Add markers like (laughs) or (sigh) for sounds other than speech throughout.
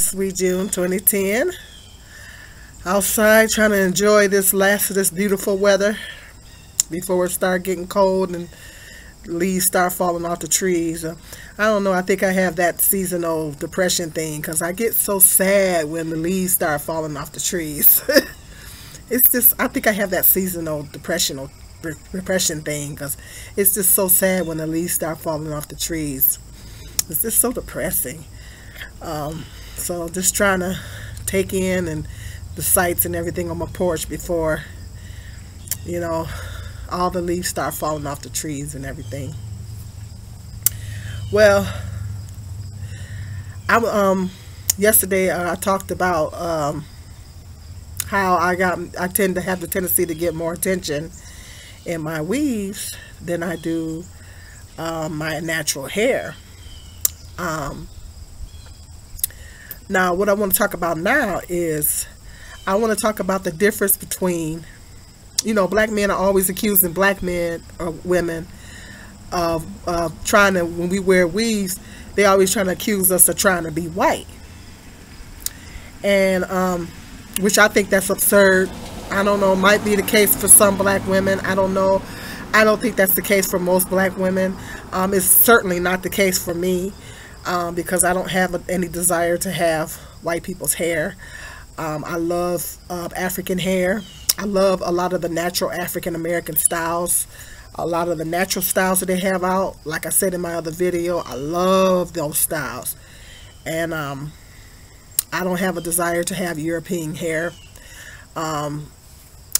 Sweet June 2010. Outside trying to enjoy this last of this beautiful weather before it start getting cold and leaves start falling off the trees. Uh, I don't know. I think I have that seasonal depression thing because I get so sad when the leaves start falling off the trees. (laughs) it's just I think I have that seasonal depression depression thing because it's just so sad when the leaves start falling off the trees. It's just so depressing. Um, so just trying to take in and the sights and everything on my porch before, you know, all the leaves start falling off the trees and everything. Well, I um yesterday uh, I talked about um how I got I tend to have the tendency to get more attention in my weaves than I do um, my natural hair. Um, now, what I want to talk about now is I want to talk about the difference between, you know, black men are always accusing black men or women of uh, trying to, when we wear weaves, they always trying to accuse us of trying to be white. And, um, which I think that's absurd. I don't know, might be the case for some black women. I don't know. I don't think that's the case for most black women. Um, it's certainly not the case for me um, because I don't have any desire to have white people's hair. Um, I love uh, African hair. I love a lot of the natural African American styles. A lot of the natural styles that they have out. Like I said in my other video, I love those styles. And um, I don't have a desire to have European hair. Um,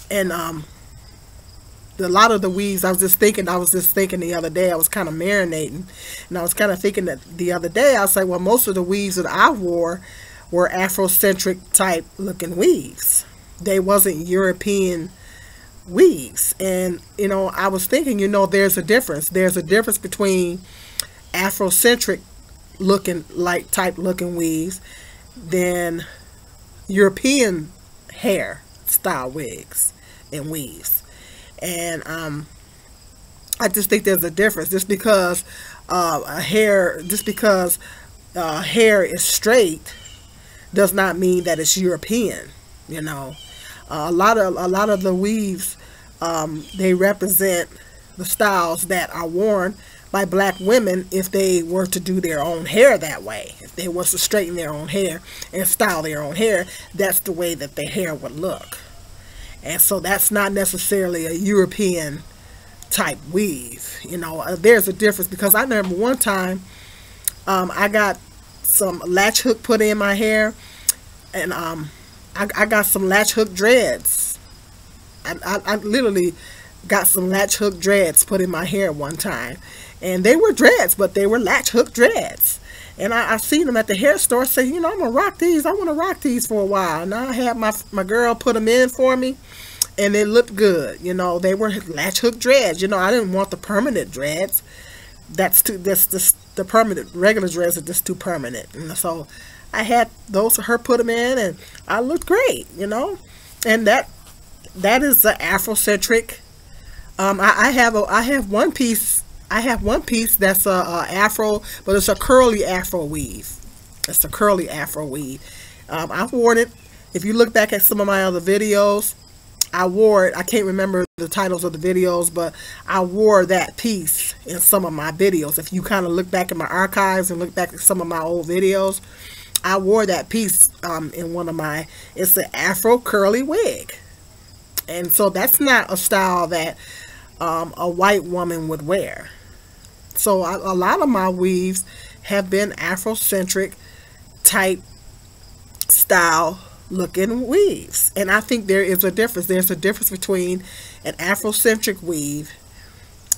and um, a lot of the weaves, I was just thinking, I was just thinking the other day, I was kind of marinating, and I was kind of thinking that the other day, I was like, well, most of the weaves that I wore were Afrocentric type looking weaves. They wasn't European weaves. And, you know, I was thinking, you know, there's a difference. There's a difference between Afrocentric looking, like type looking weaves than European hair style wigs and weaves and um, I just think there's a difference. Just because uh, a hair, just because uh, hair is straight, does not mean that it's European. You know, uh, a lot of a lot of the weaves, um, they represent the styles that are worn by black women if they were to do their own hair that way. If they was to straighten their own hair and style their own hair, that's the way that their hair would look. And so that's not necessarily a European type weave. You know, uh, there's a difference because I remember one time um, I got some latch hook put in my hair and um, I, I got some latch hook dreads. I, I, I literally got some latch hook dreads put in my hair one time. And they were dreads, but they were latch hook dreads. And I, I seen them at the hair store say, you know, I'm to rock these. I want to rock these for a while. And I had my, my girl put them in for me. And they looked good. You know, they were latch hook dreads. You know, I didn't want the permanent dreads. That's too, that's just, the permanent, regular dreads are just too permanent. And so I had those, her put them in and I looked great, you know. And that, that is the Afrocentric. Um, I, I have a, I have one piece I have one piece that's a, a, afro, but it's a curly afro weave. It's a curly afro weave. Um, I've worn it. If you look back at some of my other videos, I wore it. I can't remember the titles of the videos, but I wore that piece in some of my videos. If you kind of look back at my archives and look back at some of my old videos, I wore that piece um, in one of my, it's an afro curly wig. And so that's not a style that um, a white woman would wear. So a, lot of my weaves have been Afrocentric type style looking weaves. And I think there is a difference. There's a difference between an Afrocentric weave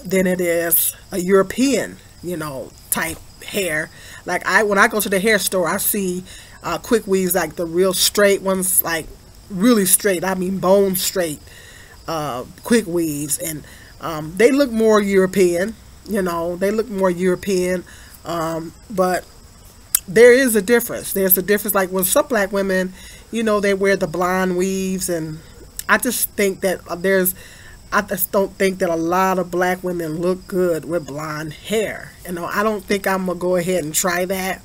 than it is a European, you know, type hair. Like I, when I go to the hair store, I see uh, quick weaves like the real straight ones, like really straight. I mean bone straight uh, quick weaves, and um, they look more European. You know, they look more European, um, but there is a difference. There's a difference. Like when some black women, you know, they wear the blonde weaves, and I just think that there's, I just don't think that a lot of black women look good with blonde hair. You know, I don't think I'm gonna go ahead and try that.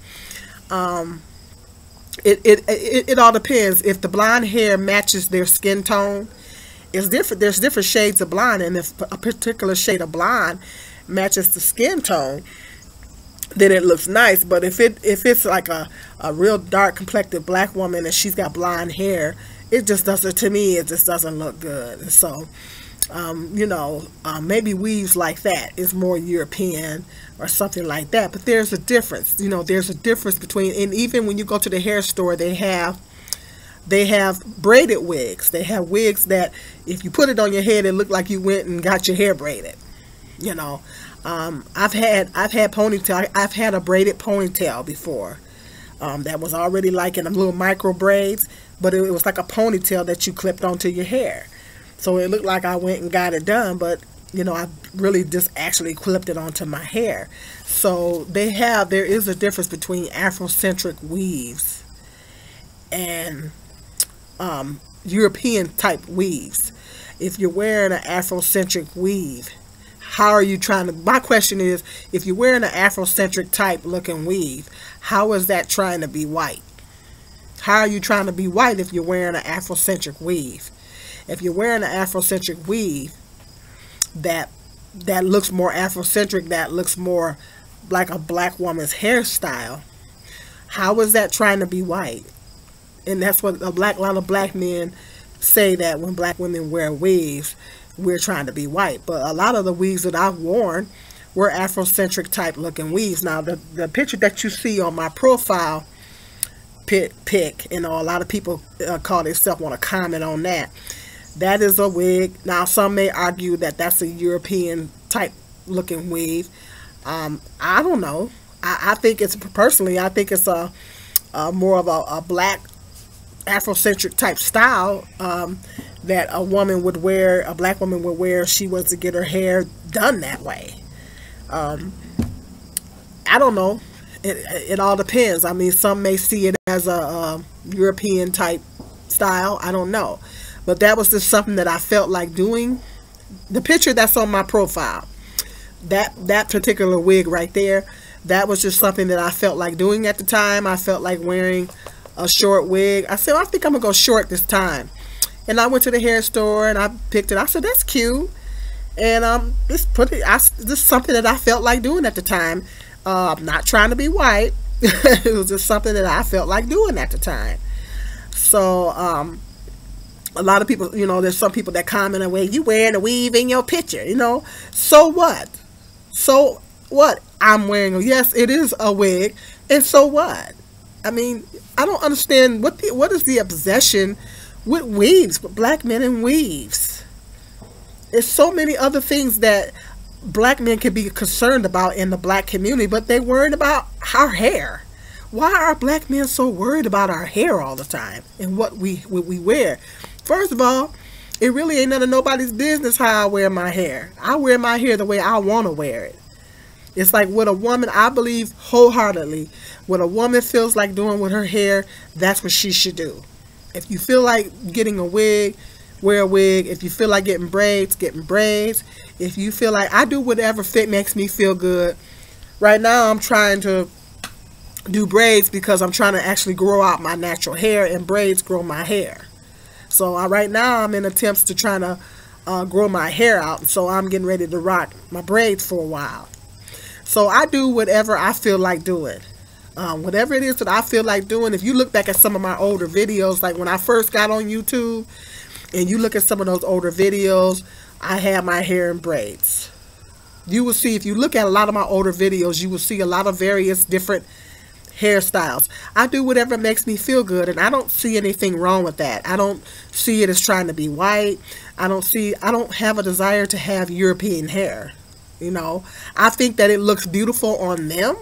Um, it, it, it, it all depends. If the blonde hair matches their skin tone, it's different. There's different shades of blonde, and if a particular shade of blonde matches the skin tone, then it looks nice. But if it if it's like a, a real dark complected black woman and she's got blonde hair, it just doesn't to me it just doesn't look good. So um, you know, um, maybe weaves like that is more European or something like that. But there's a difference. You know, there's a difference between, and even when you go to the hair store, they have they have braided wigs. They have wigs that if you put it on your head, it look like you went and got your hair braided. You know, um, I've had I've had ponytail. I've had a braided ponytail before. Um, that was already like in a little micro braids, but it, it was like a ponytail that you clipped onto your hair. So it looked like I went and got it done, but you know, I really just actually clipped it onto my hair. So they have, there is a difference between Afrocentric weaves and um, European type weaves. If you're wearing an Afrocentric weave, how are you trying to, my question is, if you're wearing an Afrocentric type looking weave, how is that trying to be white? How are you trying to be white if you're wearing an Afrocentric weave? If you're wearing an Afrocentric weave that that looks more Afrocentric, that looks more like a black woman's hairstyle, how is that trying to be white? And that's what a black a lot of black men say that when black women wear weaves, we're trying to be white. But a lot of the weaves that I've worn were Afrocentric type looking weaves. Now the the picture that you see on my profile pic, pic you know, a lot of people uh, call themselves want to comment on that that is a wig. Now, some may argue that that's a European type looking weave. Um, I don't know. I, I, think it's personally, I think it's a, a more of a, a, black Afrocentric type style um, that a woman would wear, a black woman would wear if she was to get her hair done that way. Um, I don't know. It, it all depends. I mean, some may see it as a, a European type style. I don't know. But that was just something that I felt like doing. The picture that's on my profile, that that particular wig right there, that was just something that I felt like doing at the time. I felt like wearing a short wig. I said, I think I'm gonna go short this time. And I went to the hair store and I picked it. I said, that's cute. And um, just put it. I, this is something that I felt like doing at the time. Uh, I'm not trying to be white. (laughs) it was just something that I felt like doing at the time. So um, a lot of people, you know, there's some people that comment away, you wearing a weave in your picture, you know. So what? So what? I'm wearing yes, it is a wig, and so what? I mean, I don't understand what the, what is the obsession with weaves, with black men and weaves. There's so many other things that black men can be concerned about in the black community, but they worried about our hair. Why are black men so worried about our hair all the time and what we what we wear? First of all, it really ain't none of nobody's business how I wear my hair. I wear my hair the way I want to wear it. It's like with a woman, I believe wholeheartedly, what a woman feels like doing with her hair, that's what she should do. If you feel like getting a wig, wear a wig. If you feel like getting braids, getting braids. If you feel like I do whatever fit makes me feel good. Right now, I'm trying to do braids because I'm trying to actually grow out my natural hair and braids grow my hair. So right now I'm in attempts to try to uh, grow my hair out. So I'm getting ready to rock my braids for a while. So I do whatever I feel like doing. Um, whatever it is that I feel like doing. If you look back at some of my older videos, like when I first got on YouTube, and you look at some of those older videos, I had my hair in braids. You will see, if you look at a lot of my older videos, you will see a lot of various different hairstyles. I do whatever makes me feel good and I don't see anything wrong with that. I don't see it as trying to be white. I don't see I don't have a desire to have European hair. You know, I think that it looks beautiful on them.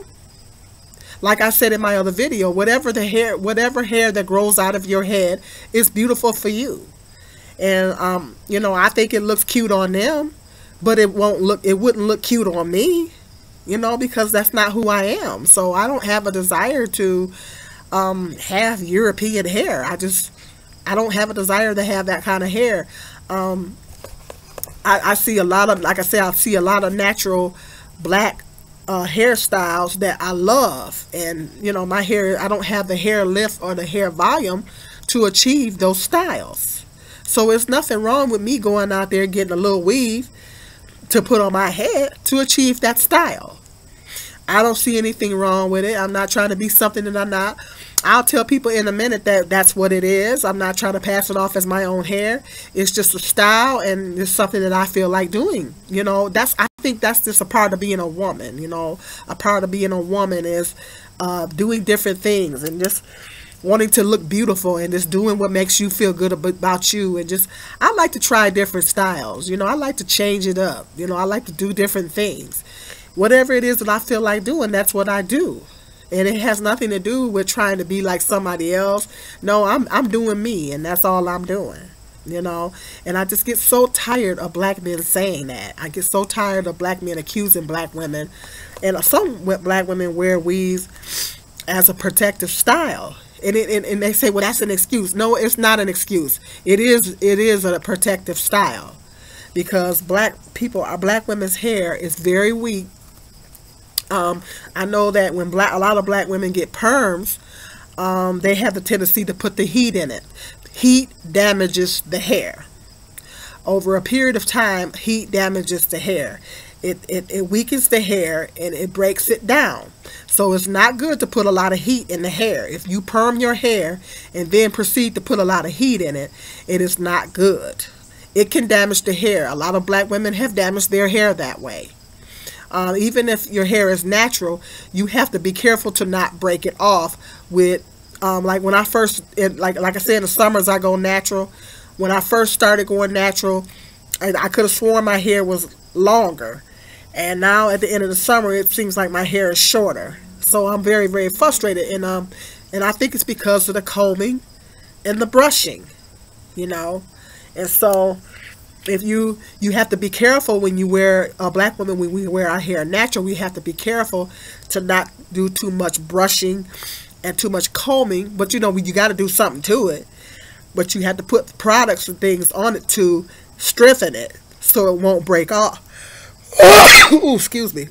Like I said in my other video, whatever the hair whatever hair that grows out of your head is beautiful for you. And um, you know, I think it looks cute on them, but it won't look it wouldn't look cute on me you know, because that's not who I am. So I don't have a desire to um, have European hair. I just, I don't have a desire to have that kind of hair. Um, I, I see a lot of, like I say, I see a lot of natural black uh, hairstyles that I love. And, you know, my hair, I don't have the hair lift or the hair volume to achieve those styles. So it's nothing wrong with me going out there getting a little weave to put on my head to achieve that style. I don't see anything wrong with it. I'm not trying to be something that I'm not. I'll tell people in a minute that that's what it is. I'm not trying to pass it off as my own hair. It's just a style and it's something that I feel like doing. You know, that's I think that's just a part of being a woman. You know, a part of being a woman is uh, doing different things and just wanting to look beautiful and just doing what makes you feel good about you and just I like to try different styles. You know, I like to change it up. You know, I like to do different things. Whatever it is that I feel like doing, that's what I do and it has nothing to do with trying to be like somebody else. No i'm i'm doing me and that's all i'm doing you know? And i just get so tired of black men saying that. I get so tired of black men accusing black women. And some black women wear weaves as a protective style. And, it, and, and they say well that's an excuse. No it's not an excuse. It is it is a protective style. Because black people our black women's hair is very weak um, I know that when black, a lot of black women get perms, um, they have the tendency to put the heat in it. Heat damages the hair. Over a period of time, heat damages the hair. It, it, it weakens the hair and it breaks it down. So it's not good to put a lot of heat in the hair. If you perm your hair and then proceed to put a lot of heat in it, it is not good. It can damage the hair. A lot of black women have damaged their hair that way. Uh, even if your hair is natural, you have to be careful to not break it off with, um, like when I first, it, like like I said, in the summers I go natural. When I first started going natural, I, I could have sworn my hair was longer, and now at the end of the summer, it seems like my hair is shorter. So I'm very very frustrated, and um, and I think it's because of the combing and the brushing, you know, and so if you you have to be careful when you wear a black woman when we wear our hair natural we have to be careful to not do too much brushing and too much combing but you know we you got to do something to it. But you have to put products and things on it to strengthen it so it won't break off. (coughs) Ooh, excuse me.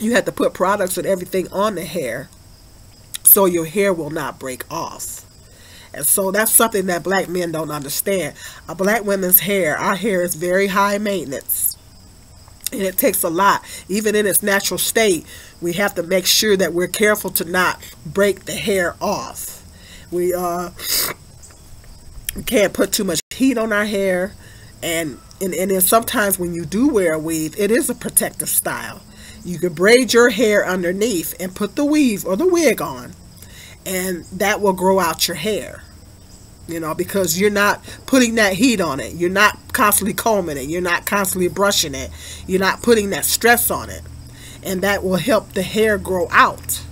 You have to put products and everything on the hair so your hair will not break off and so that's something that black men don't understand. A black woman's hair, our hair is very high maintenance. And it takes a lot. Even in its natural state, we have to make sure that we're careful to not break the hair off. We uh we can't put too much heat on our hair and and, and then sometimes when you do wear a weave, it is a protective style. You can braid your hair underneath and put the weave or the wig on and that will grow out your hair you know because you're not putting that heat on it. You're not constantly combing it. You're not constantly brushing it. You're not putting that stress on it. And that will help the hair grow out.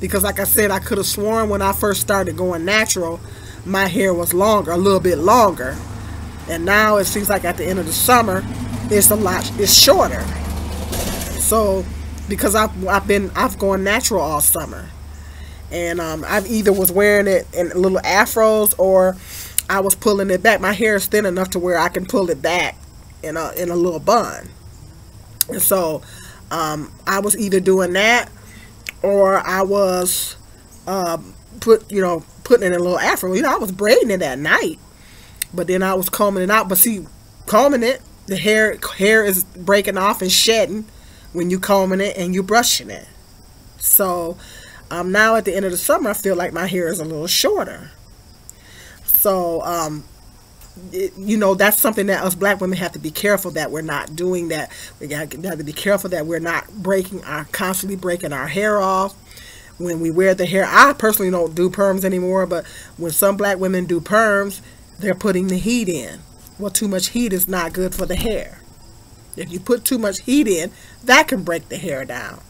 Because like I said I could have sworn when I first started going natural my hair was longer a little bit longer. And now it seems like at the end of the summer it's a lot it's shorter. So because I've, I've been I've gone natural all summer and um, I either was wearing it in little afros or I was pulling it back. My hair is thin enough to where I can pull it back in a in a little bun. And so um, I was either doing that or I was um, put you know putting it in a little afro. You know I was braiding it at night, but then I was combing it out. But see, combing it, the hair hair is breaking off and shedding when you combing it and you brushing it. So um, now at the end of the summer, I feel like my hair is a little shorter. So, um, it, you know, that's something that us black women have to be careful that we're not doing that. We got to be careful that we're not breaking our, constantly breaking our hair off. When we wear the hair, I personally don't do perms anymore, but when some black women do perms, they're putting the heat in. Well, too much heat is not good for the hair. If you put too much heat in, that can break the hair down.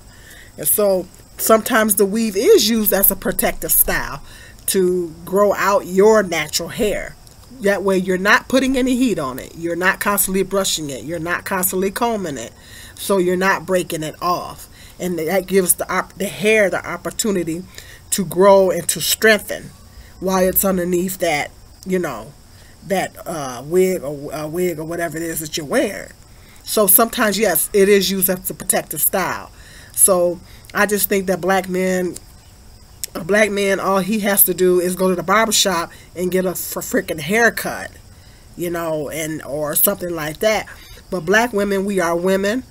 And so sometimes the weave is used as a protective style to grow out your natural hair. That way you're not putting any heat on it. You're not constantly brushing it. You're not constantly combing it. So you're not breaking it off. And that gives the, the hair the opportunity to grow and to strengthen while it's underneath that, you know, that uh, wig or uh, wig or whatever it is that you're wearing. So sometimes, yes, it is used as a protective style. So I just think that black men, a black man, all he has to do is go to the barbershop and get a freaking haircut, you know, and or something like that. But black women, we are women.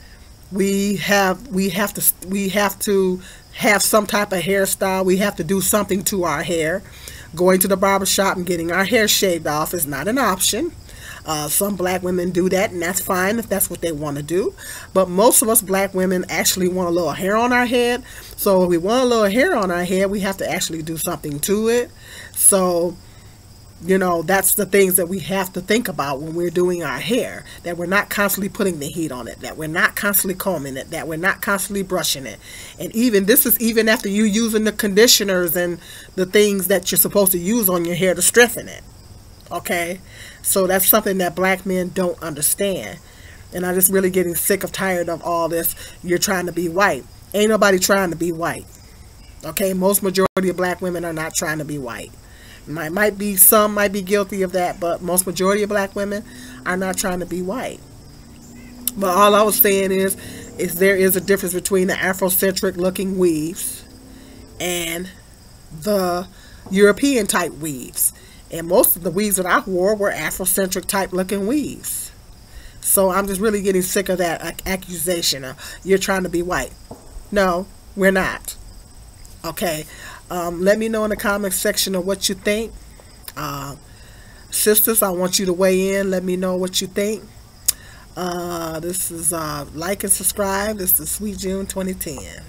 We have we have to we have to have some type of hairstyle. We have to do something to our hair. Going to the barbershop and getting our hair shaved off is not an option. Uh, some black women do that, and that's fine if that's what they want to do. But most of us black women actually want a little hair on our head. So if we want a little hair on our head, we have to actually do something to it. So you know that's the things that we have to think about when we're doing our hair that we're not constantly putting the heat on it that we're not constantly combing it that we're not constantly brushing it and even this is even after you using the conditioners and the things that you're supposed to use on your hair to strengthen it okay? So that's something that black men don't understand. And i'm just really getting sick of tired of all this you're trying to be white. Ain't nobody trying to be white okay? Most majority of black women are not trying to be white. Might, might be some might be guilty of that, but most majority of black women are not trying to be white. But all I was saying is, is there is a difference between the Afrocentric looking weaves and the European type weaves. And most of the weaves that I wore were Afrocentric type looking weaves. So I'm just really getting sick of that accusation of you're trying to be white. No, we're not. Okay. Um, let me know in the comments section of what you think. Uh, sisters, I want you to weigh in. Let me know what you think. Uh, this is uh, like and subscribe. This is Sweet June 2010.